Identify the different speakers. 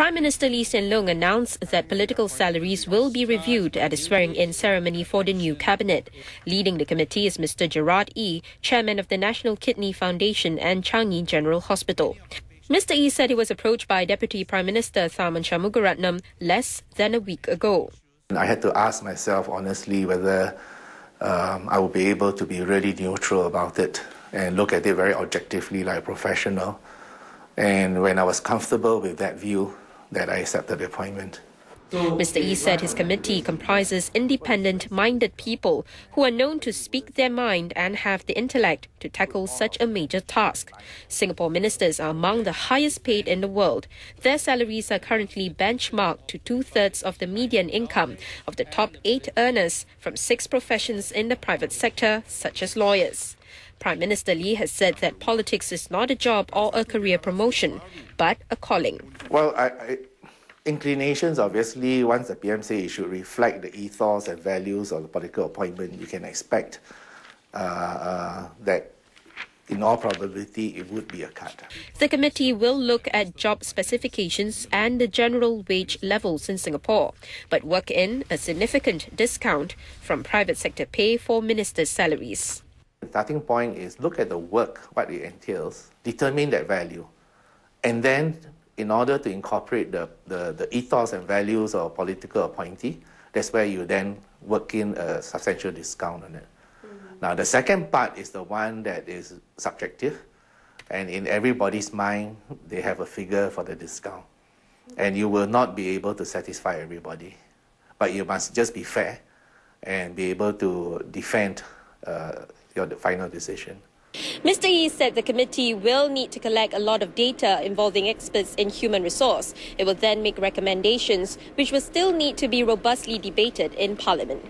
Speaker 1: Prime Minister Lee Hsien Loong announced that political salaries will be reviewed at the swearing-in ceremony for the new cabinet. Leading the committee is Mr. Gerard Ee, chairman of the National Kidney Foundation and Changi General Hospital. Mr. Ee said he was approached by Deputy Prime Minister Tharman Shanmugaratnam less than a week ago.
Speaker 2: I had to ask myself honestly whether um, I would be able to be really neutral about it and look at it very objectively like a professional. And when I was comfortable with that view, that I accepted the appointment.
Speaker 1: Mr. Ee said his committee comprises independent minded people who are known to speak their mind and have the intellect to tackle such a major task. Singapore ministers are among the highest paid in the world. Their salaries are currently benchmarked to two thirds of the median income of the top eight earners from six professions in the private sector, such as lawyers. Prime Minister Lee has said that politics is not a job or a career promotion, but a calling.
Speaker 2: Well, I, I, inclinations, obviously, once the PM says it should reflect the ethos and values of the political appointment, you can expect uh, uh, that in all probability, it would be a cut.
Speaker 1: The committee will look at job specifications and the general wage levels in Singapore, but work in a significant discount from private sector pay for ministers' salaries.
Speaker 2: The starting point is look at the work, what it entails, determine that value, and then in order to incorporate the, the, the ethos and values of a political appointee, that's where you then work in a substantial discount on it. Mm-hmm. Now, the second part is the one that is subjective, and in everybody's mind, they have a figure for the discount. And you will not be able to satisfy everybody. But you must just be fair and be able to defend uh, your final decision.
Speaker 1: Mr. Ee said the committee will need to collect a lot of data involving experts in human resource. It will then make recommendations which will still need to be robustly debated in Parliament.